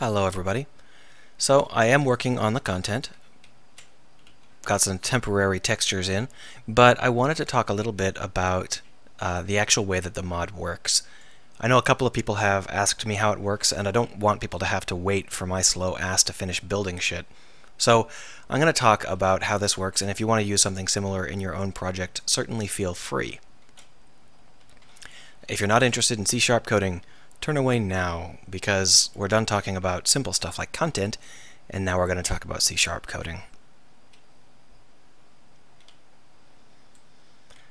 Hello everybody. So I am working on the content. Got some temporary textures in, but I wanted to talk a little bit about uh, the actual way that the mod works. I know a couple of people have asked me how it works, and I don't want people to have to wait for my slow ass to finish building shit. So I'm going to talk about how this works, and if you want to use something similar in your own project, certainly feel free. If you're not interested in C-sharp coding, turn away now because we're done talking about simple stuff like content and now we're going to talk about C-sharp coding.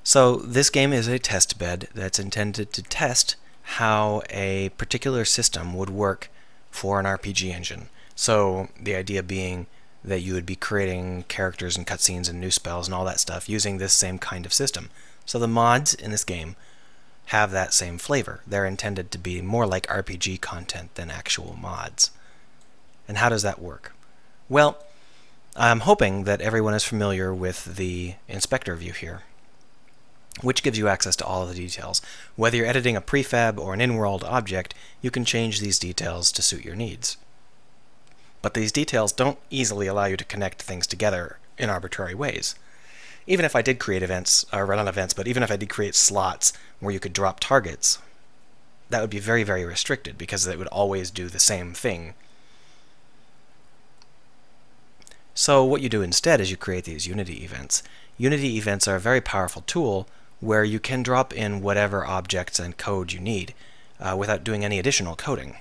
So this game is a test bed that's intended to test how a particular system would work for an RPG engine. So the idea being that you would be creating characters and cutscenes and new spells and all that stuff using this same kind of system. So the mods in this game have that same flavor. They're intended to be more like RPG content than actual mods. And how does that work? Well, I'm hoping that everyone is familiar with the inspector view here, which gives you access to all of the details. Whether you're editing a prefab or an in-world object, you can change these details to suit your needs. But these details don't easily allow you to connect things together in arbitrary ways even if I did create events, or run on events, but even if I did create slots where you could drop targets, that would be very, very restricted because it would always do the same thing. So what you do instead is you create these Unity events. Unity events are a very powerful tool where you can drop in whatever objects and code you need uh, without doing any additional coding.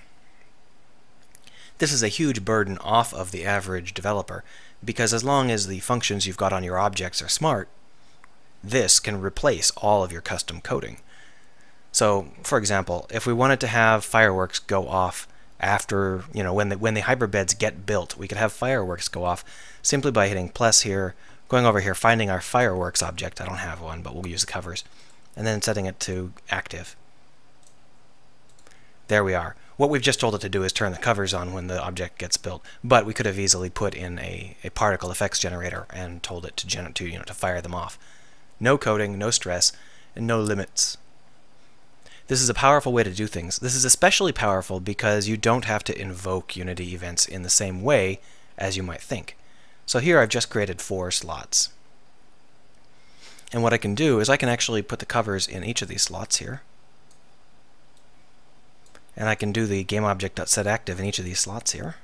This is a huge burden off of the average developer because as long as the functions you've got on your objects are smart, this can replace all of your custom coding. So, for example, if we wanted to have fireworks go off after, you know, when the, when the hybrid beds get built, we could have fireworks go off simply by hitting plus here, going over here, finding our fireworks object. I don't have one, but we'll use the covers, and then setting it to active. There we are. What we've just told it to do is turn the covers on when the object gets built, but we could have easily put in a, a particle effects generator and told it to, gen to, you know, to fire them off. No coding, no stress, and no limits. This is a powerful way to do things. This is especially powerful because you don't have to invoke Unity events in the same way as you might think. So here I've just created four slots. And what I can do is I can actually put the covers in each of these slots here and I can do the GameObject.setActive in each of these slots here.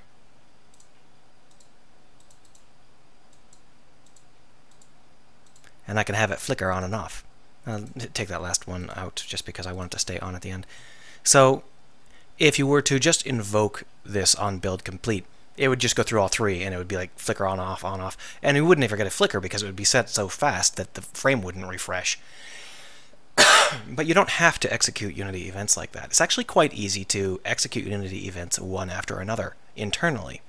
And I can have it flicker on and off. I'll take that last one out just because I want it to stay on at the end. So if you were to just invoke this on build complete, it would just go through all three and it would be like flicker on off on off and it wouldn't ever get a flicker because it would be set so fast that the frame wouldn't refresh but you don't have to execute Unity events like that. It's actually quite easy to execute Unity events one after another internally.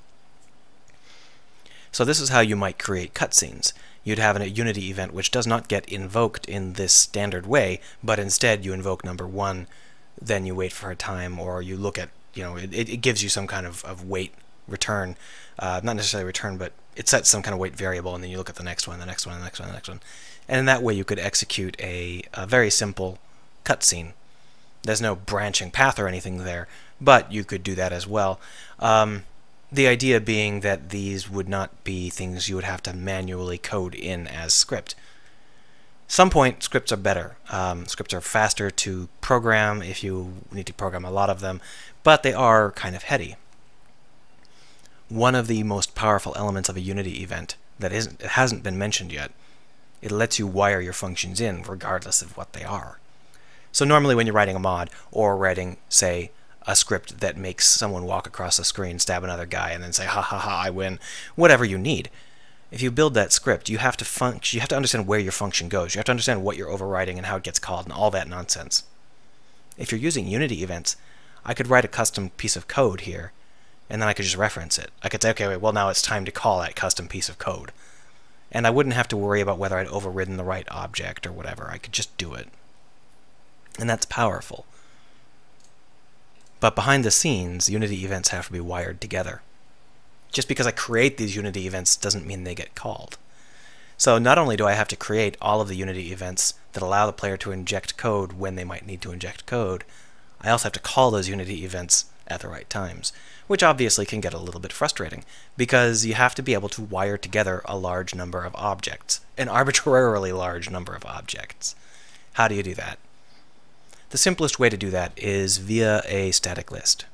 So this is how you might create cutscenes. You'd have a Unity event which does not get invoked in this standard way, but instead you invoke number one, then you wait for a time, or you look at, you know, it, it gives you some kind of, of wait return, uh, not necessarily return, but it sets some kind of wait variable, and then you look at the next one, the next one, the next one, the next one. And in that way you could execute a, a very simple cutscene. There's no branching path or anything there, but you could do that as well. Um, the idea being that these would not be things you would have to manually code in as script. Some point, scripts are better. Um, scripts are faster to program if you need to program a lot of them, but they are kind of heady. One of the most powerful elements of a Unity event that isn't, it hasn't been mentioned yet it lets you wire your functions in regardless of what they are. So normally when you're writing a mod or writing, say, a script that makes someone walk across the screen, stab another guy, and then say, ha ha ha, I win, whatever you need. If you build that script, you have to function, you have to understand where your function goes. You have to understand what you're overriding and how it gets called and all that nonsense. If you're using Unity events, I could write a custom piece of code here, and then I could just reference it. I could say, okay, wait, well now it's time to call that custom piece of code and I wouldn't have to worry about whether I'd overridden the right object or whatever. I could just do it. And that's powerful. But behind the scenes, Unity events have to be wired together. Just because I create these Unity events doesn't mean they get called. So not only do I have to create all of the Unity events that allow the player to inject code when they might need to inject code, I also have to call those Unity events at the right times, which obviously can get a little bit frustrating because you have to be able to wire together a large number of objects, an arbitrarily large number of objects. How do you do that? The simplest way to do that is via a static list.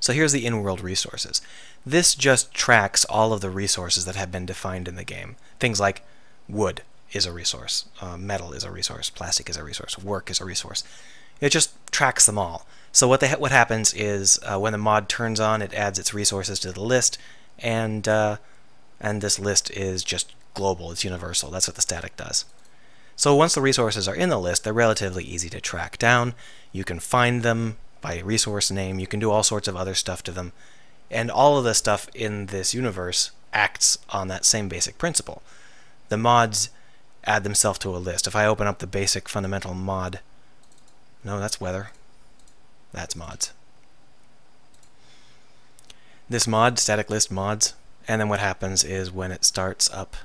So here's the in-world resources. This just tracks all of the resources that have been defined in the game. Things like wood is a resource, uh, metal is a resource, plastic is a resource, work is a resource. It just tracks them all. So what ha what happens is uh, when the mod turns on, it adds its resources to the list, and uh, and this list is just global. It's universal. That's what the static does. So once the resources are in the list, they're relatively easy to track down. You can find them by resource name. You can do all sorts of other stuff to them. And all of the stuff in this universe acts on that same basic principle. The mods add themselves to a list. If I open up the basic fundamental mod, no, that's weather. That's mods. This mod, static list mods, and then what happens is when it starts up,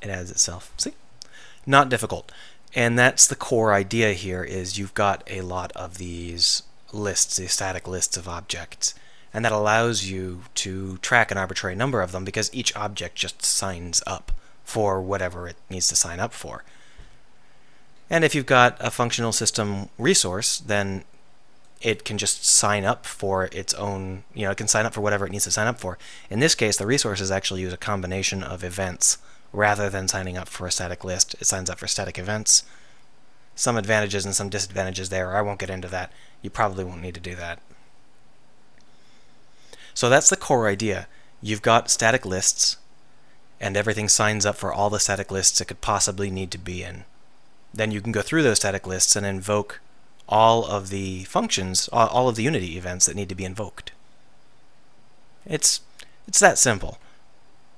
it adds itself. See? Not difficult. And that's the core idea here is you've got a lot of these lists, these static lists of objects. And that allows you to track an arbitrary number of them because each object just signs up for whatever it needs to sign up for. And if you've got a functional system resource, then it can just sign up for its own, you know, it can sign up for whatever it needs to sign up for. In this case, the resources actually use a combination of events rather than signing up for a static list. It signs up for static events. Some advantages and some disadvantages there. I won't get into that. You probably won't need to do that. So that's the core idea. You've got static lists, and everything signs up for all the static lists it could possibly need to be in. Then you can go through those static lists and invoke all of the functions, all of the Unity events that need to be invoked. It's, it's that simple.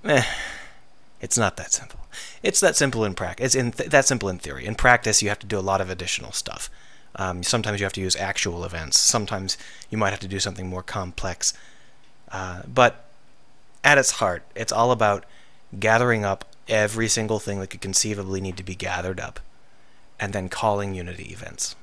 Eh. It's not that simple. It's that simple in practice. It's in th that simple in theory. In practice, you have to do a lot of additional stuff. Um, sometimes you have to use actual events. Sometimes you might have to do something more complex. Uh, but at its heart, it's all about gathering up every single thing that could conceivably need to be gathered up and then calling Unity events.